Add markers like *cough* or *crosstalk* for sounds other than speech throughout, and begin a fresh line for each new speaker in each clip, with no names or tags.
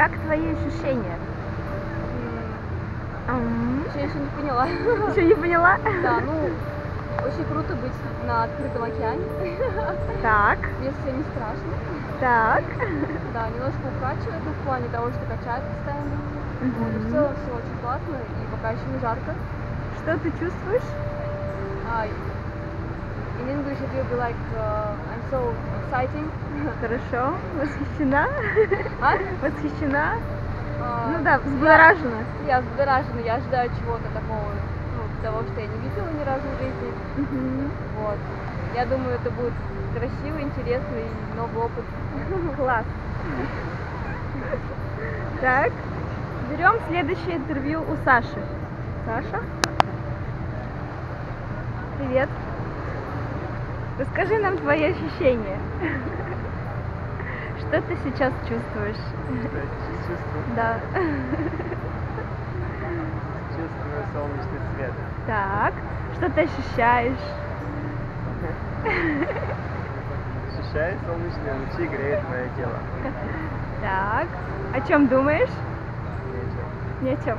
Как твои ощущения?
Еще, еще не поняла.
Еще не поняла?
Да, ну, очень круто быть на открытом океане.
Так,
Мне совсем не страшно.
так.
Да, немножко укачивает ну, в плане того, что качает постоянно. Вот, и в целом все очень классно, и пока еще не жарко.
Что ты чувствуешь?
А, in English it will be like, uh, I'm so exciting.
Хорошо. Восхищена? *laughs*
А?
Восхищена?
А,
Ну да, взбудоражена.
Я взбудоражена, я ожидаю чего-то такого, ну, того, что я не видела ни разу в жизни. Вот. Я думаю, это будет красиво, интересно и новый опыт.
Класс. Так, берем следующее интервью у Саши. Саша? Привет. Расскажи нам твои ощущения. Что ты сейчас чувствуешь?
Чувствую,
Да.
чувствую солнечный свет.
Так, что ты ощущаешь?
Ощущаю солнечные лучи, греет мое тело.
Так, о чем думаешь?
Нечего.
Ни о чем.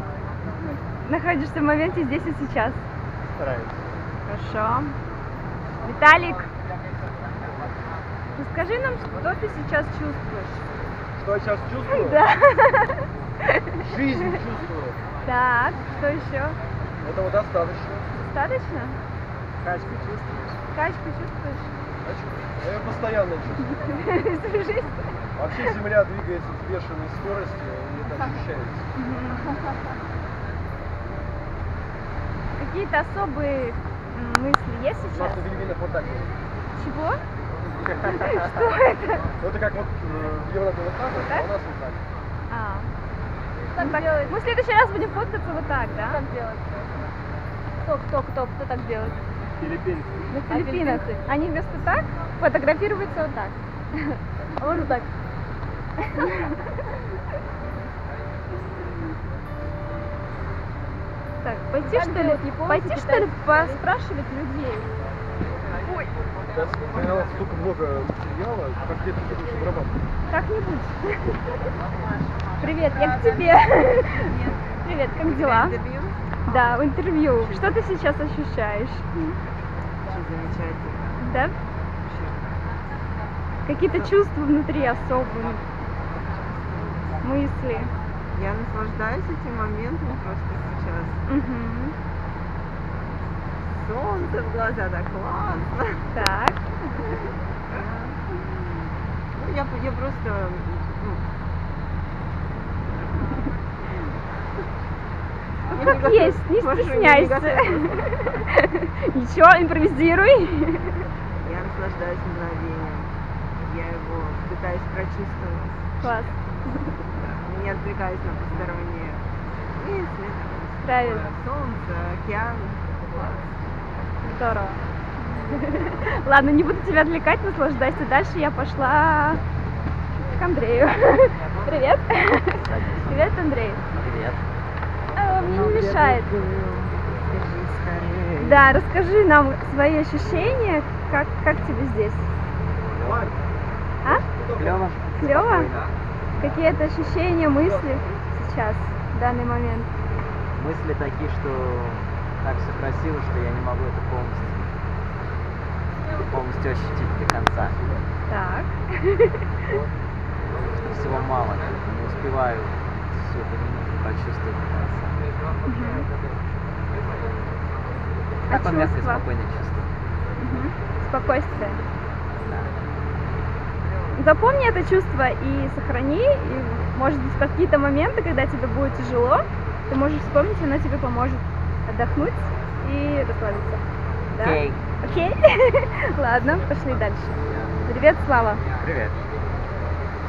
Находишься в моменте здесь и сейчас.
Стараюсь.
Хорошо. Виталик, расскажи нам, что ты сейчас чувствуешь.
Что я сейчас чувствую?
Да.
Жизнь чувствую.
Так, что еще?
Этого достаточно.
Достаточно?
Качку чувствуешь?
Качку чувствуешь?
Качку? Я ее постоянно чувствую.
Всю жизнь?
Вообще Земля двигается с бешеной скоростью, и это ощущается.
Какие-то особые мысли есть
У нас
сейчас?
на Вильвинах вот так было.
Чего? Что это?
Ну это как вот э, в Европе вот так, вот, а у нас вот так.
А. Так делать. Мы в следующий раз будем фоткаться вот так, да?
Как делать? Кто, кто, кто, кто так делает?
Филиппинцы.
На
А
Филиппинах. Они вместо так фотографируются вот так.
А можно так?
Так, пойти что ли, пойти что ли поспрашивать людей?
Сейчас появилось столько много материала, как где-то будешь обрабатывать.
Как-нибудь. Привет, я к тебе. Привет, как дела? Да, в интервью. Что ты сейчас ощущаешь?
замечательно.
Да? Какие-то чувства внутри особые? Мысли?
Я наслаждаюсь этим моментом просто сейчас.
Мгм.
Солнце в глаза, так классно.
Так.
Ну, я, я просто... ну,
как
не
есть, не стесняйся.
готова.
Ничего, импровизируй.
Я наслаждаюсь мгновением. Я его пытаюсь прочувствовать.
Класс.
Не отвлекаюсь на посторонние мысли.
Правильно.
Солнце, океан.
Здорово. *laughs* Ладно, не буду тебя отвлекать, наслаждайся. Дальше я пошла к Андрею. *laughs* Привет. Привет, Андрей.
Привет.
А, Мне не мешает. Да, расскажи нам свои ощущения, как, как тебе здесь? А?
Клево.
Клево? Какие-то ощущения, мысли сейчас, в данный момент?
мысли такие, что так все красиво, что я не могу это полностью ощутить до конца.
Так.
Что всего мало, не успеваю эту минуту прочувствовать до конца.
А
Так он место
чувства?
спокойно чувствую.
Мгм. Спокойствие.
Да.
Запомни это чувство и сохрани. И, может быть, какие-то моменты, когда тебе будет тяжело, ты можешь вспомнить, оно тебе поможет отдохнуть и расслабиться. Да?
Окей.
Окей? *laughs* Ладно, пошли дальше. Привет, Слава.
Привет.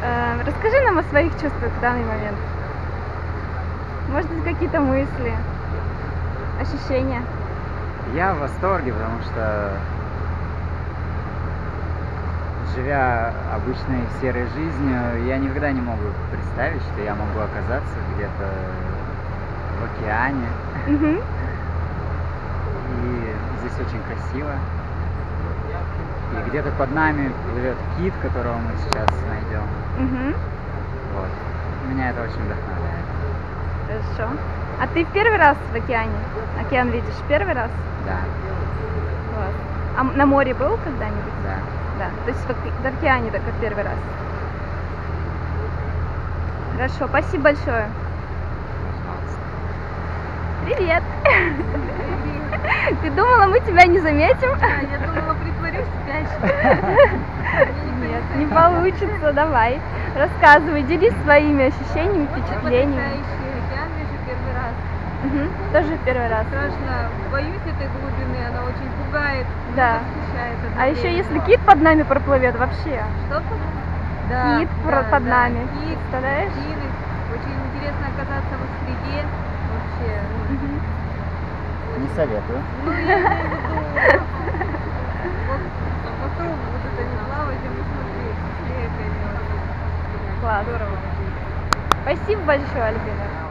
Э, расскажи нам о своих чувствах в данный момент. Может быть, какие-то мысли, ощущения.
Я в восторге, потому что живя обычной серой жизнью, я никогда не могу представить, что я могу оказаться где-то в океане.
Мгм.
Очень красиво. И где-то под нами плывет кит, которого мы сейчас найдем.
Мгм.
Вот. Меня это очень вдохновляет.
Хорошо. А ты в первый раз в океане? Океан видишь первый раз?
Да,
Класс. А на море был когда-нибудь?
да.
Да. То есть в, в океане только в первый раз. Хорошо, спасибо большое.
Пожалуйста.
Привет! *laughs* Ты думала, мы тебя не заметим?
Я думала, притворюсь спящей.
Нет, не получится, давай. Рассказывай, делись своими ощущениями, впечатлениями.
Океан вижу первый раз.
Мгм, Тоже первый раз.
Страшно, боюсь этой глубины, она очень пугает,
Да.
восхищает
А еще если кит под нами проплывет, вообще.
Что? Да,
Кит
да,
под
да,
нами.
Кит,
Представляешь?
кины. Очень интересно оказаться в среде. Вообще,
Мгм.
Не советую. *laughs*
Класс.
Здорово.
Спасибо большое, Альбина.